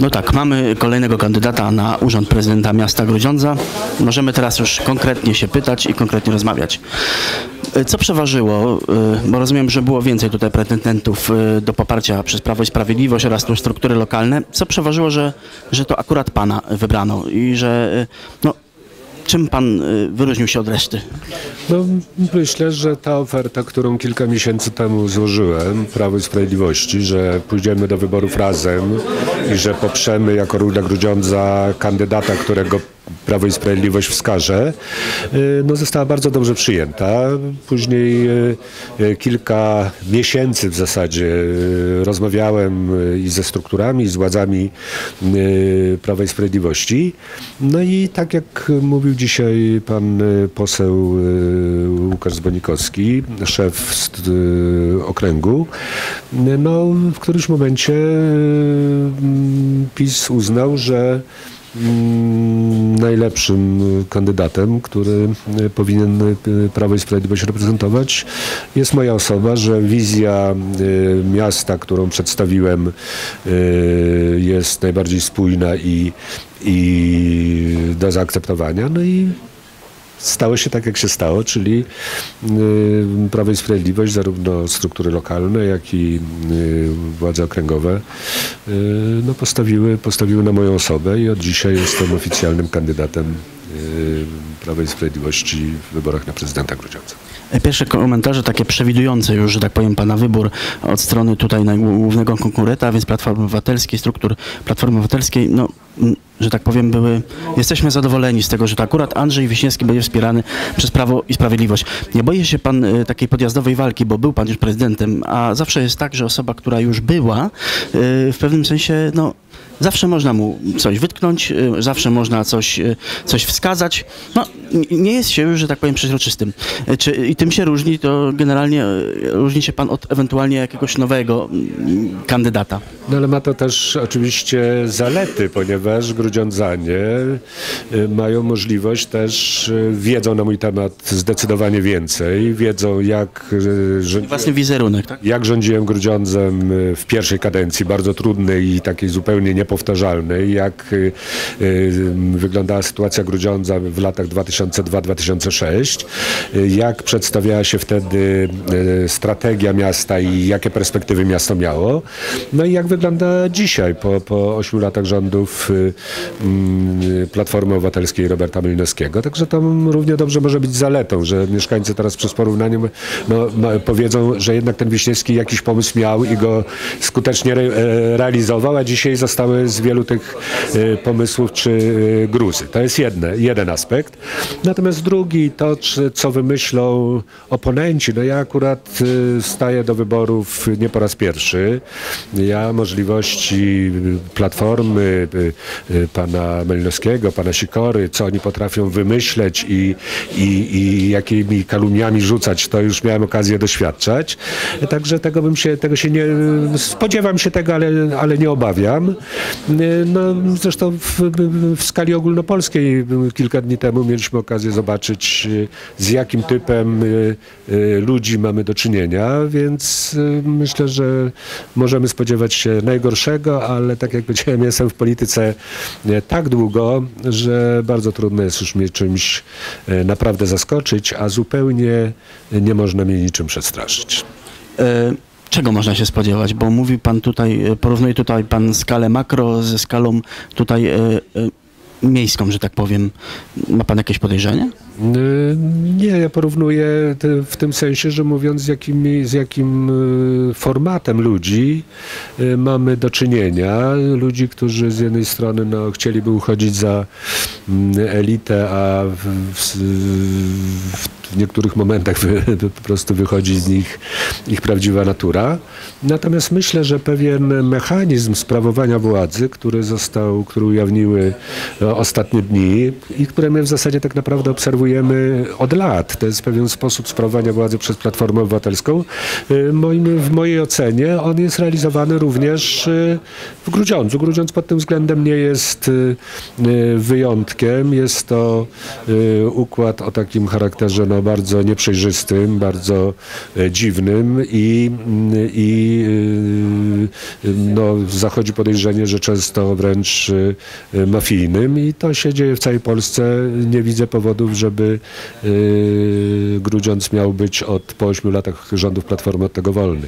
No tak, mamy kolejnego kandydata na urząd prezydenta miasta Grudziądza. Możemy teraz już konkretnie się pytać i konkretnie rozmawiać. E, Co przeważyło, e, bo rozumiem, że było więcej tutaj pretendentów e, do poparcia przez Prawo i Sprawiedliwość oraz tu struktury lokalne. Co przeważyło, że, że to akurat pana wybrano i że no, czym pan e, wyróżnił się od reszty? No, myślę, że ta oferta, którą kilka miesięcy temu złożyłem Prawo i Sprawiedliwości, że pójdziemy do wyborów razem i że poprzemy jako Ruda Grudziądza kandydata, którego Prawo i Sprawiedliwość wskaże, y, no, została bardzo dobrze przyjęta. Później y, y, kilka miesięcy w zasadzie rozmawiałem i ze strukturami, i z władzami Prawa i Sprawiedliwości. No i tak jak mówił dzisiaj pan poseł Łukasz Zbonikowski, szef okręgu, no w którymś momencie y, PiS uznał, że mm, najlepszym y, kandydatem, który y, powinien y, Prawo i Sprawiedliwość reprezentować, jest moja osoba, że wizja y, miasta, którą przedstawiłem, jest najbardziej spójna i, i do zaakceptowania. No i Stało się tak, jak się stało, czyli y, Prawo i Sprawiedliwość, zarówno struktury lokalne, jak i y, władze okręgowe, y, no postawiły, postawiły na moją osobę i od dzisiaj jestem oficjalnym kandydatem Prawa i Sprawiedliwości w wyborach na prezydenta Grudziądza. Pierwsze komentarze takie przewidujące już, że tak powiem, pana wybór od strony tutaj głównego konkurenta, więc Platformy Obywatelskiej, struktur Platformy Obywatelskiej, no, że tak powiem, były, jesteśmy zadowoleni z tego, że to akurat Andrzej Wiśniewski będzie wspierany przez Prawo i Sprawiedliwość. Nie boi się pan y, takiej podjazdowej walki, bo był pan już prezydentem, a zawsze jest tak, że osoba, która już była, y, w pewnym sensie, no, Zawsze można mu coś wytknąć, y, zawsze można coś, y, coś wskazać. No, nie jest się już, że tak powiem, przeźroczystym. Y, Czy, I tym się różni, to generalnie różni się pan od ewentualnie jakiegoś nowego kandydata. No ale ma to też oczywiście zalety, ponieważ grudziądzanie mają możliwość też, wiedzą na mój temat zdecydowanie więcej, wiedzą jak, Własny wizerunek, tak? jak rządziłem Grudziądzem w pierwszej kadencji, bardzo trudnej i takiej zupełnie niepowtarzalnej, jak y, y, wyglądała sytuacja Grudziądza w latach 2002-2006, y, jak przedstawiała się wtedy strategia miasta i jakie perspektywy miasto miało, no i jak wygląda dzisiaj po, po 8 latach rządów y, Platformy Obywatelskiej Roberta Malinowskiego. Także to równie dobrze może być zaletą, że mieszkańcy teraz przez porównanie no, powiedzą, że jednak ten Wiśniewski jakiś pomysł miał i go skutecznie re, e, realizował, a dzisiaj zostały z wielu tych e, pomysłów czy e, gruzy. To jest jedne, jeden aspekt. Natomiast drugi, to co wymyślą oponenci. No ja akurat e, staję do wyborów nie po raz pierwszy. Ja możliwości Platformy, pana Melinowskiego, pana Sikory, co oni potrafią wymyśleć i, i, i jakimi kalumniami rzucać, to już miałem okazję doświadczać. Także tego bym się, tego się nie, spodziewam się tego, ale, ale nie obawiam. No, zresztą w, w skali ogólnopolskiej kilka dni temu mieliśmy okazję zobaczyć, z jakim typem y, y, ludzi mamy do czynienia, więc y, myślę, że możemy spodziewać się najgorszego, ale tak jak powiedziałem, jestem w polityce tak długo, że bardzo trudno jest już mnie czymś naprawdę zaskoczyć, a zupełnie nie można mnie niczym przestraszyć. E, Czego można się spodziewać? Bo mówi pan tutaj, e, porównuje tutaj pan skalę makro ze skalą tutaj e, e, miejską, że tak powiem. Ma pan jakieś podejrzenie? Y, Nie, ja porównuję w tym sensie, że mówiąc z jakim, z jakim y, formatem ludzi mamy do czynienia. Ludzi, którzy z jednej strony no, chcieliby uchodzić za mm, elitę, a w, w, w niektórych momentach wy, po prostu wychodzi z nich ich prawdziwa natura. Natomiast myślę, że pewien mechanizm sprawowania władzy, który został, który ujawniły no, ostatnie dni i które my w zasadzie tak naprawdę obserwujemy od lat. To jest pewien sposób sprawowania władzy przez Platformę Obywatelską. Y, Moim, w mojej ocenie on jest realizowany również y, w Grudziądzu. Grudziądz pod tym względem nie jest wyjątkiem. Jest to układ o takim charakterze no, bardzo nieprzejrzystym, bardzo e, dziwnym i, mm, i y, no, zachodzi podejrzenie, że często wręcz y, mafijnym i to się dzieje w całej Polsce. Nie widzę powodów, żeby Grudziądz miał być od po 8 latach rządów Platformy od tego wolny.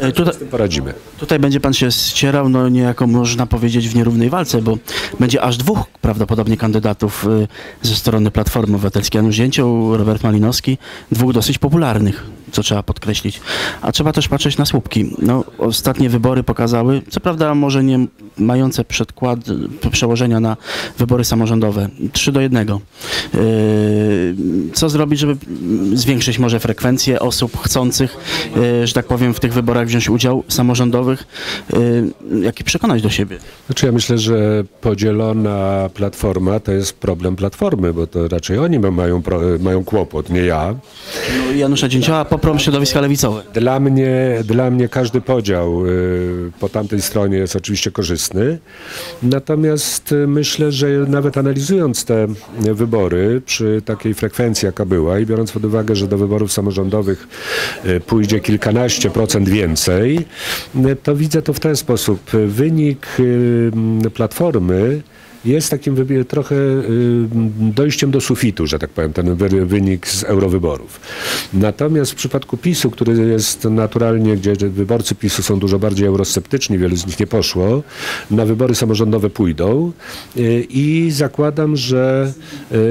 E, Tutaj, Z tym poradzimy. tutaj będzie pan się ścierał, no niejako można powiedzieć w nierównej walce, bo będzie aż dwóch prawdopodobnie kandydatów y, ze strony Platformy Obywatelskiej. Janusz Zięcioł, Robert Malinowski, dwóch dosyć popularnych, co trzeba podkreślić. A trzeba też patrzeć na słupki. No, ostatnie wybory pokazały, co prawda może nie mające przedkład, przełożenia na wybory samorządowe, 3 do 1. Co zrobić, żeby zwiększyć może frekwencję osób chcących, y, że tak powiem, w tych wyborach wziąć udział samorządowych, y, jak i przekonać do siebie? Znaczy ja myślę, że podzielona platforma to jest problem platformy, bo to raczej oni ma- mają, mają kłopot, nie ja. No, Janusza Dzięcioła poprą środowiska lewicowe. Dla mnie, dla mnie każdy podział y, po tamtej stronie jest oczywiście korzystny. Natomiast y, myślę, że nawet analizując te wybory przy takiej frekwencji, jaka była i biorąc pod uwagę, że do wyborów samorządowych y, pójdzie kilkanaście procent więcej, to widzę to w ten sposób. Wynik Platformy jest takim trochę y, dojściem do sufitu, że tak powiem, ten wy- wynik z eurowyborów. Natomiast w przypadku PiSu, który jest naturalnie, gdzie wyborcy PiSu są dużo bardziej eurosceptyczni, wielu z nich nie poszło, na wybory samorządowe pójdą y, i zakładam, że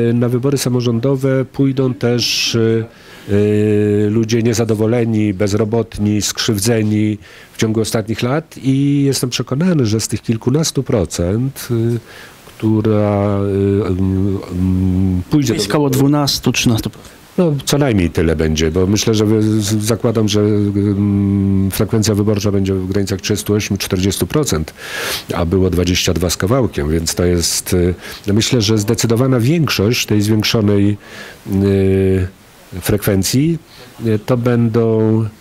y, na wybory samorządowe pójdą też ludzie niezadowoleni, bezrobotni, skrzywdzeni w ciągu ostatnich lat i jestem przekonany, że z tych kilkunastu procent, która y, mm, pójdzie Jest do około 12-13%. no, co najmniej tyle będzie, bo myślę, że zakładam, że frekwencja wyborcza będzie w granicach 38-40%, a było 22 z kawałkiem, więc to jest, y, no myślę, że zdecydowana większość tej zwiększonej y, frekwencji y, to będą y,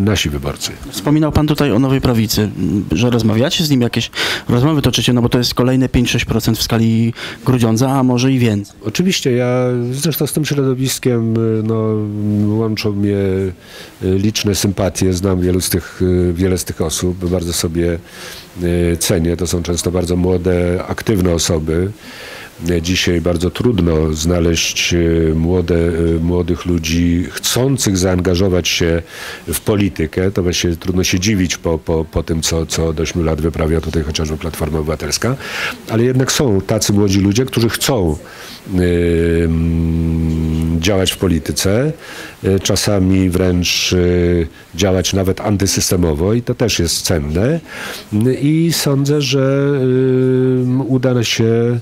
nasi wyborcy. Wspominał pan tutaj o Nowej Prawicy, że rozmawiacie z nim, jakieś rozmowy toczycie, no bo to jest kolejne 5-6% w skali Grudziądza, a może i więcej. Oczywiście, ja zresztą z tym środowiskiem y, no, łączą mnie y, liczne sympatie, znam wielu z tych, y, wiele z tych osób, bardzo sobie y, cenię, to są często bardzo młode, aktywne osoby. Dzisiaj bardzo trudno znaleźć y, młode, y, młodych ludzi chcących zaangażować się w politykę. To właśnie trudno się dziwić po, po, po tym, co, co od 8 lat wyprawia tutaj chociażby Platforma Obywatelska. Ale jednak są tacy młodzi ludzie, którzy chcą y, mm, działać w polityce, y, czasami wręcz y, działać nawet antysystemowo i to też jest cenne. I sądzę, że uda się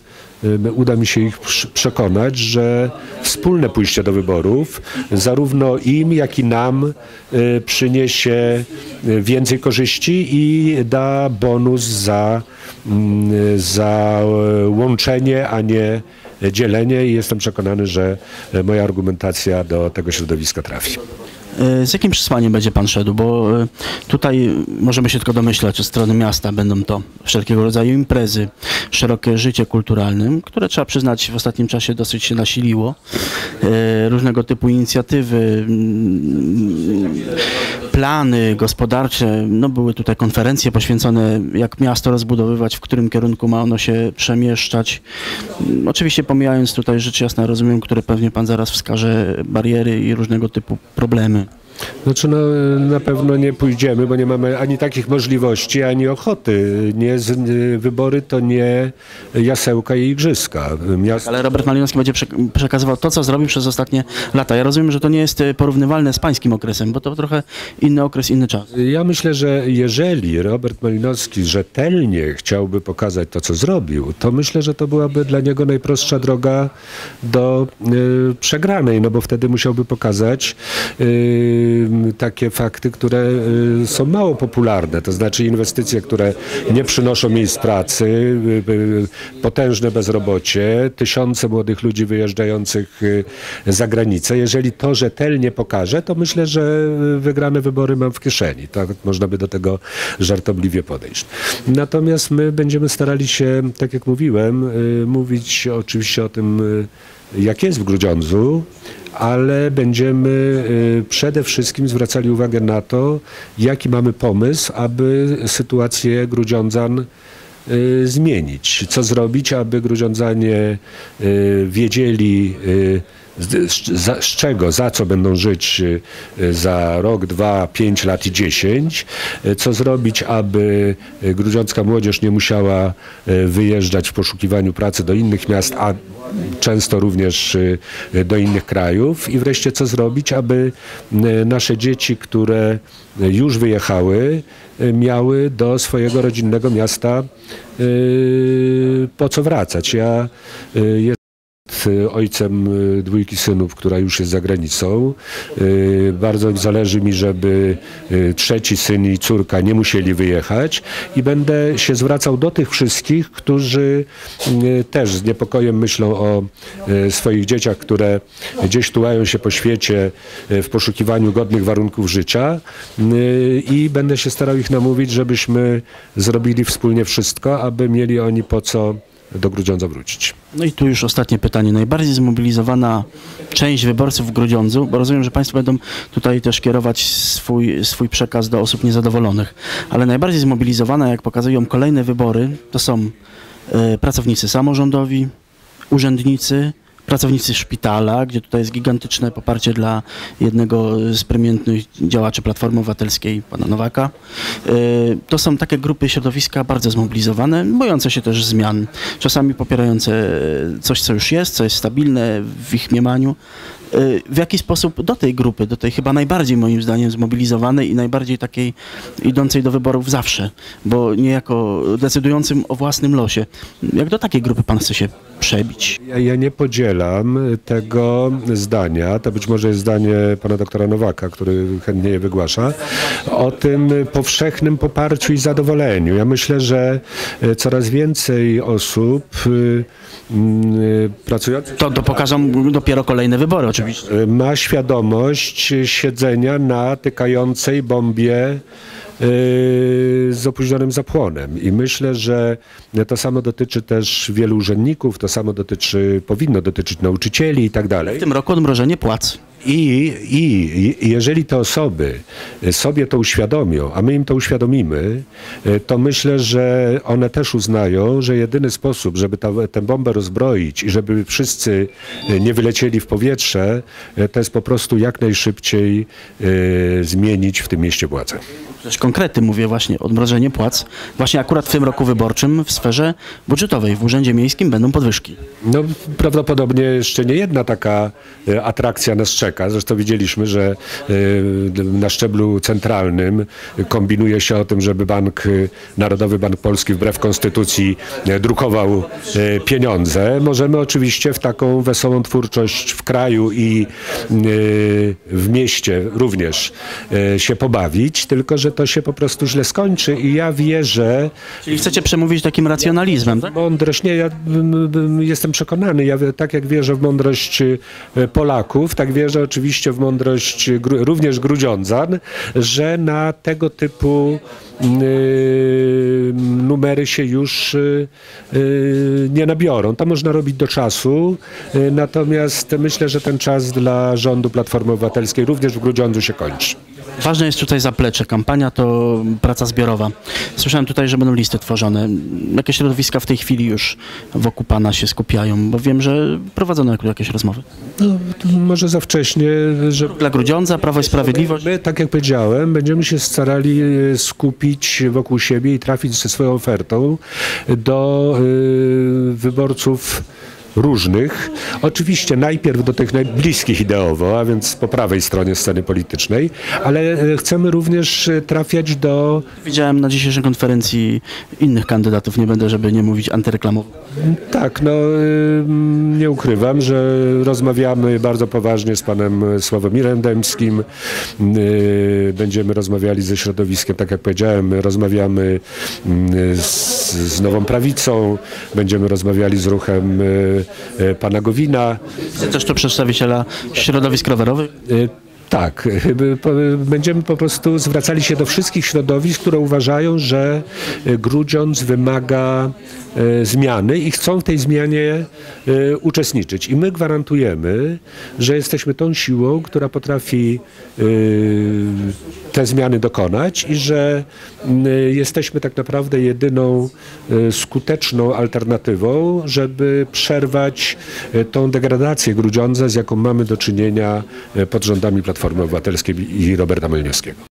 uda mi się ich przekonać, że wspólne pójście do wyborów zarówno im, jak i nam y, przyniesie y, więcej korzyści i da bonus za, mm, za e, łączenie, a nie dzielenie i jestem przekonany, że e, moja argumentacja do tego środowiska trafi. E, Z jakim przesłaniem będzie pan szedł? Bo e, tutaj możemy się tylko domyślać, że strony miasta będą to wszelkiego rodzaju imprezy, szerokie życie kulturalne, które trzeba przyznać w ostatnim czasie dosyć się nasiliło. E, Różnego typu inicjatywy, mm, plany gospodarcze, no były tutaj konferencje poświęcone jak miasto rozbudowywać, w którym kierunku ma ono się przemieszczać. Oczywiście pomijając tutaj rzecz jasna, rozumiem, które pewnie pan zaraz wskaże, bariery i różnego typu problemy. Znaczy no, na pewno nie pójdziemy, bo nie mamy ani takich możliwości, ani ochoty. Nie, z, y, wybory to nie jasełka i igrzyska. Miasto, Ale Robert Malinowski będzie przek- przekazywał to, co zrobił przez ostatnie lata. Ja rozumiem, że to nie jest e, porównywalne z pańskim okresem, bo to trochę inny okres, inny czas. Ja myślę, że jeżeli Robert Malinowski rzetelnie chciałby pokazać to, co zrobił, to myślę, że to byłaby dla niego najprostsza droga do y, przegranej, no bo wtedy musiałby pokazać y, takie fakty, które y, są mało popularne, to znaczy inwestycje, które nie przynoszą miejsc pracy, y, y, potężne bezrobocie, tysiące młodych ludzi wyjeżdżających za granicę. Jeżeli to rzetelnie pokaże, to myślę, że wygrane wybory mam w kieszeni. Tak można by do tego żartobliwie podejść. Natomiast my będziemy starali się, tak jak mówiłem, mówić oczywiście o tym, jak jest w Grudziądzu, ale będziemy y, przede wszystkim zwracali uwagę na to, jaki mamy pomysł, aby sytuację Grudziądzan y, zmienić. Co zrobić, aby Grudziądzanie y, wiedzieli z, z, z czego, za co będą żyć y, za rok, dwa, pięć lat i dziesięć. Y, Co zrobić, aby y, grudziącka młodzież nie musiała y, wyjeżdżać w poszukiwaniu pracy do innych miast, a często również y, y, do innych krajów. I wreszcie co zrobić, aby y, nasze dzieci, które już wyjechały, y, miały do swojego rodzinnego miasta y, po co wracać. Ja ojcem y, dwójki synów, która już jest za granicą. Y, Bardzo zależy mi, żeby y, trzeci syn i córka nie musieli wyjechać i będę się zwracał do tych wszystkich, którzy też z niepokojem myślą o swoich dzieciach, które gdzieś tułają się po świecie w poszukiwaniu godnych warunków życia i będę się starał ich namówić, żebyśmy zrobili wspólnie wszystko, aby mieli oni po co do Grudziądza wrócić. No i tu już ostatnie pytanie. Najbardziej zmobilizowana część wyborców w Grudziądzu, bo rozumiem, że Państwo będą tutaj też kierować swój, swój przekaz do osób niezadowolonych, ale najbardziej zmobilizowana, jak pokazują kolejne wybory, to są e, pracownicy samorządowi, urzędnicy, pracownicy szpitala, gdzie tutaj jest gigantyczne poparcie dla jednego z prominentnych działaczy Platformy Obywatelskiej, pana Nowaka. E, To są takie grupy środowiska bardzo zmobilizowane, bojące się też zmian, czasami popierające coś, co już jest, co jest stabilne w ich mniemaniu. W jaki sposób do tej grupy, do tej chyba najbardziej moim zdaniem zmobilizowanej i najbardziej takiej idącej do wyborów zawsze, bo niejako decydującym o własnym losie, jak do takiej grupy pan chce się przebić? Ja, ja nie podzielam tego zdania, to być może jest zdanie pana doktora Nowaka, który chętnie je wygłasza, o tym powszechnym poparciu i zadowoleniu. Ja myślę, że e, coraz więcej osób y, y, pracujących To, to pokażą dopiero kolejne wybory oczywiście. Y, ma świadomość siedzenia na tykającej bombie y, z opóźnionym zapłonem. I myślę, że to samo dotyczy też wielu urzędników, to samo dotyczy, powinno dotyczyć nauczycieli i tak dalej. W tym roku odmrożenie płac. I, i, jeżeli te osoby sobie to uświadomią, a my im to uświadomimy, y, to myślę, że one też uznają, że jedyny sposób, żeby ta, tę bombę rozbroić i żeby wszyscy y, nie wylecieli w powietrze, y, to jest po prostu jak najszybciej zmienić w tym mieście władzę. Też konkrety mówię właśnie, odmrożenie płac. Właśnie akurat w tym roku wyborczym w sferze budżetowej, w Urzędzie Miejskim będą podwyżki. No, prawdopodobnie jeszcze nie jedna taka e, atrakcja nas czeka. Zresztą widzieliśmy, że e, na szczeblu centralnym kombinuje się o tym, żeby Bank, e, Narodowy Bank Polski wbrew konstytucji e, drukował pieniądze. Możemy oczywiście w taką wesołą twórczość w kraju i w mieście również się pobawić, tylko że to się po prostu źle skończy i ja wierzę, Czyli chcecie przemówić takim racjonalizmem, tak? Mądrość, nie, ja jestem przekonany, ja tak jak wierzę w mądrość y, Polaków, tak wierzę oczywiście w mądrość również Grudziądzan, że na tego typu y, numery się już y, y, nie nabiorą. To można robić do czasu, natomiast myślę, że ten czas dla rządu Platformy Obywatelskiej również w Grudziądzu się kończy. Ważne jest tutaj zaplecze. Kampania to praca zbiorowa. Słyszałem tutaj, że będą listy tworzone. Jakie środowiska w tej chwili już wokół pana się skupiają? Bo wiem, że prowadzono jakieś rozmowy. No, może za wcześnie, że Dla Grudziądza, Prawo i Sprawiedliwość. My, tak jak powiedziałem, będziemy się starali e, skupić wokół siebie i trafić ze swoją ofertą do y, wyborców różnych. Oczywiście najpierw do tych najbliskich ideowo, a więc po prawej stronie sceny politycznej, ale e, chcemy również e, trafiać do Widziałem na dzisiejszej konferencji innych kandydatów, nie będę, żeby nie mówić antyreklamowo. Tak, no nie ukrywam, że rozmawiamy bardzo poważnie z panem Sławomirem Dębskim. Y, Będziemy rozmawiali ze środowiskiem, tak jak powiedziałem, rozmawiamy y, z, z Nową Prawicą, będziemy rozmawiali z ruchem y, pana Gowina. Też tu przedstawiciela środowisk rowerowych. Tak, będziemy po prostu zwracali się do wszystkich środowisk, które uważają, że y, Grudziądz wymaga y, zmiany i chcą w tej zmianie y, uczestniczyć. I my gwarantujemy, że jesteśmy tą siłą, która potrafi te zmiany dokonać i że jesteśmy tak naprawdę jedyną skuteczną alternatywą, żeby przerwać tą degradację Grudziądza, z jaką mamy do czynienia pod rządami Platformy Obywatelskiej i Roberta Melniowskiego.